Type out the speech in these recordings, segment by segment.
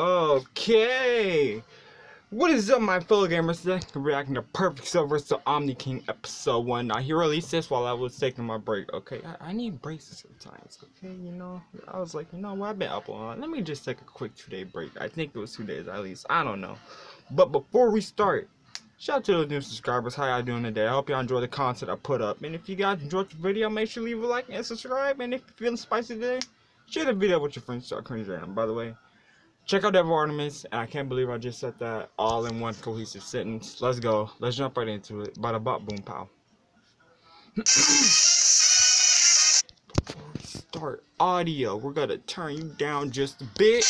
Okay. What is up, my fellow gamers? Today, reacting to Perfect Cell vs Omni King episode 1. Now, he released this while I was taking my break. Okay, I, I need breaks sometimes. Okay, you know, I was like, you know what, I've been uploading. Let me just take a quick two day break. I think it was two days at least. I don't know. But before we start, shout out to those new subscribers. How y'all doing today? I hope y'all enjoy the content I put up. And if you guys enjoyed the video, make sure to leave a like and subscribe. And if you're feeling spicy today, share the video with your friends. Start cringe random. By the way, check out Devil Artemis. And I can't believe I just said that all in one cohesive sentence. Let's go. Let's jump right into it. Bada bop boom pow. Before we start audio, we're gonna turn you down just a bit.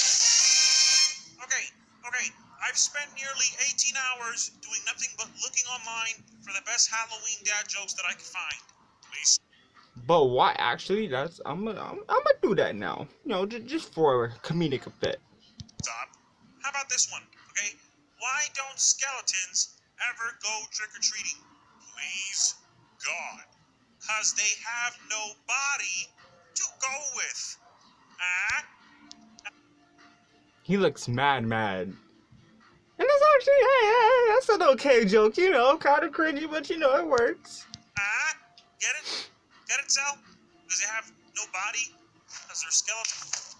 Okay, okay. I've spent nearly 18 hours doing nothing but looking online for the best Halloween dad jokes that I could find. Please But why? Actually, that's I'm gonna I'm, I'm gonna do that now. You know, just, just for comedic effect. Stop. How about this one? Okay. Why don't skeletons ever go trick or treating? Please, God. Cause they have no body to go with. Ah? He looks mad, mad. And that's actually, hey, hey, that's an okay joke, you know, kind of cringy, but you know, it works. Ah? Get it? Get it, Cell? Because they have no body? Because they're skeletons.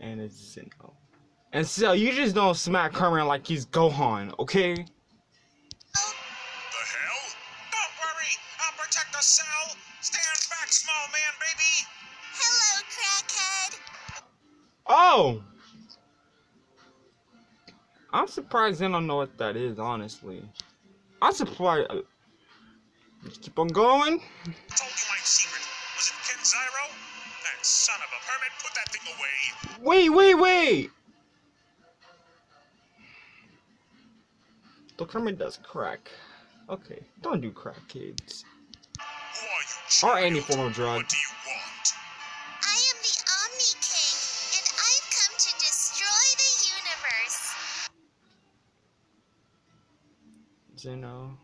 And it's, you know. And so, you just don't smack Kermit like he's Gohan, okay? The hell? Don't worry, I'll protect us, Cell. Stand back, small man, baby. Hello, crackhead. Oh! I'm surprised they don't know what that is, honestly. I'm surprised. keep on going. Hermit put that thing away. Wait, wait, wait! The Kermit does crack. Okay, don't do crack, kids. Who are you, Or child? any form of drug. What do you want? I am the Omni King, and I've come to destroy the universe. Zeno.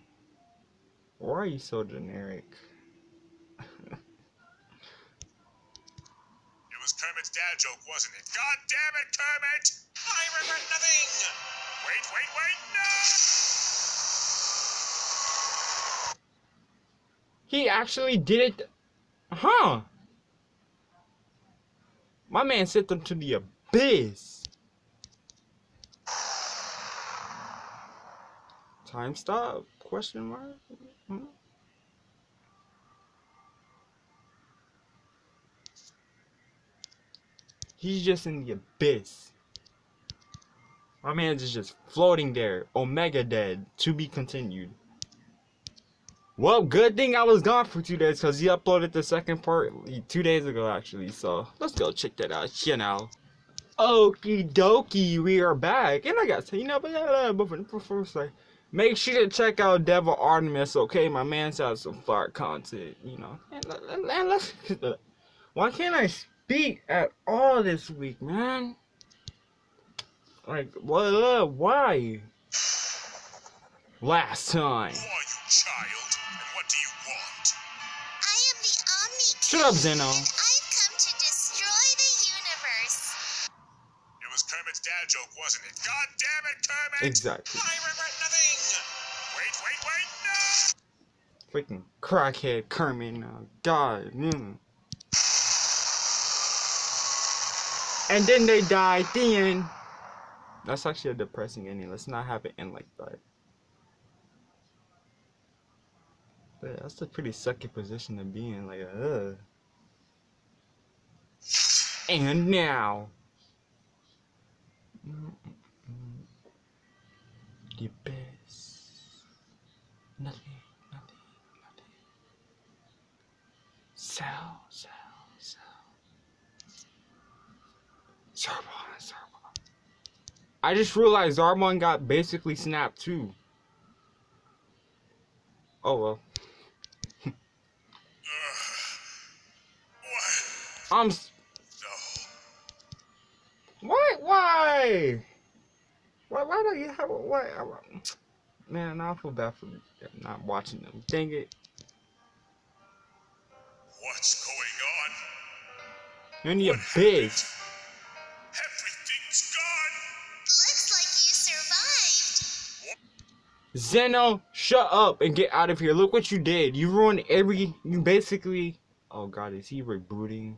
Why are you so generic? It was Kermit's dad joke, wasn't it? God damn it, Kermit! I regret nothing! Wait, wait, wait, no! He actually did it. Huh? My man sent them to the abyss. Time stop? Question mark? Hmm? He's just in the abyss. My man is just floating there. Omega dead. To be continued. Well, good thing I was gone for two days because he uploaded the second part two days ago, actually. So let's go check that out, you know. Okie dokie, we are back. And I got to, you know, but uh, we start, make sure to check out Devil Artemis, okay? My man's has some fire content, you know. And, and, and let's, why can't I speak at all this week, man? Like, what, uh, why? Last time. Who are you, child? And what do you want? I am the Omni King. Shut up, Zeno. I've come to destroy the universe. It was Kermit's dad joke, wasn't it? God damn it, Kermit! Exactly. I regret nothing! Wait, wait, wait, no! freaking crackhead Kermit now. God, mm. And then they die at the end. That's actually a depressing ending. Let's not have it end like that. But that's a pretty sucky position to be in. Like, ugh. And now. The abyss. Nothing, nothing, nothing. Cell, Cell, Cell. Zarbon, Zarbon. I just realized Zarbon got basically snapped too. Oh well. What? I'm. s- No. Why? Why? Why? Why don't you have? Why? Man, I feel bad for not watching them. Dang it. What's going on? You need a What bitch. Zeno, shut up and get out of here. Look what you did. You ruined every. You basically. Oh god, is he rebooting?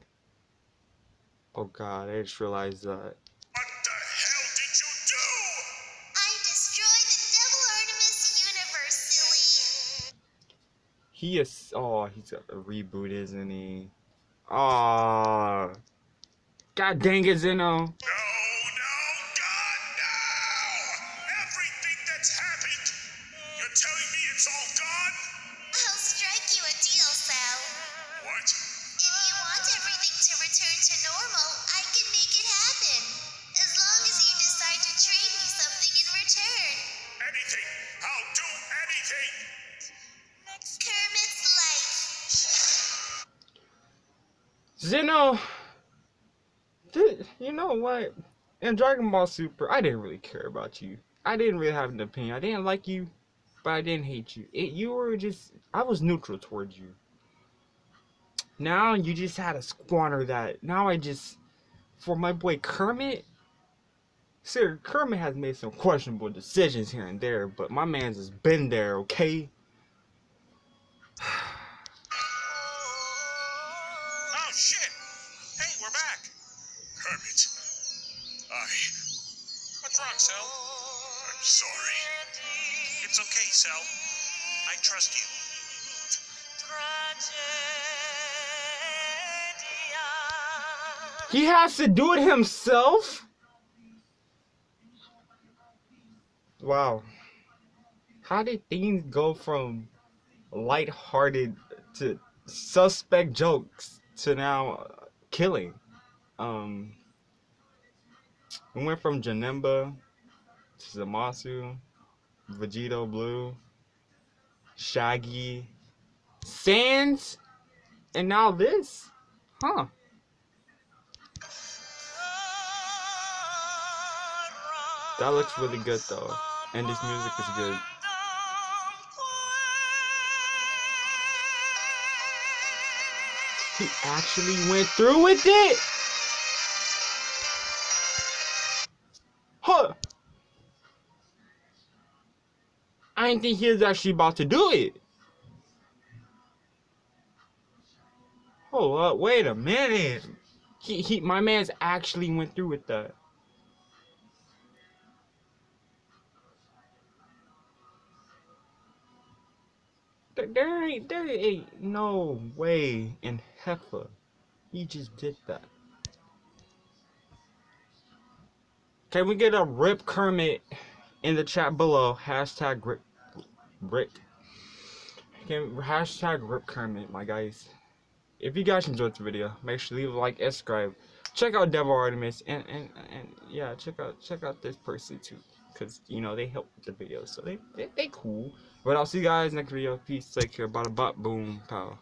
Oh god, I just realized that. What the hell did you do? I destroyed the Devil Artemis universe, silly. He is. Oh, he's got a reboot, isn't he? Oh. God dang it, Zeno. Zeno. Th- You know what? In Dragon Ball Super, I didn't really care about you. I didn't really have an opinion. I didn't like you, but I didn't hate you. It, you were just. I was neutral towards you. Now you just had to squander that. Now I just. For my boy Kermit. Sir, Kermit has made some questionable decisions here and there, but my man's has been there, okay? What's wrong, Cell? I'm sorry. It's okay, Cell. I trust you. He has to do it himself? Wow. How did things go from lighthearted to suspect jokes to now killing? Um, we went from Janemba to Zamasu, Vegito Blue, Shaggy, Sans, and now this? Huh. That looks really good though. And this music is good. He actually went through with it? I didn't think he was actually about to do it. Hold up, wait a minute. He, he, my man's actually went through with that. There, ain't, there ain't no way in Heffa he just did that. Can we get a Rip Kermit in the chat below? Hashtag Rip, Rick. Can hashtag Rip Kermit, my guys. If you guys enjoyed the video, make sure to leave a like and subscribe. Check out Devil Artemis and and and yeah, check out check out this person too, cause you know they help with the video, so they they, they cool. But I'll see you guys next video. Peace. Take care. Bada bop boom pow.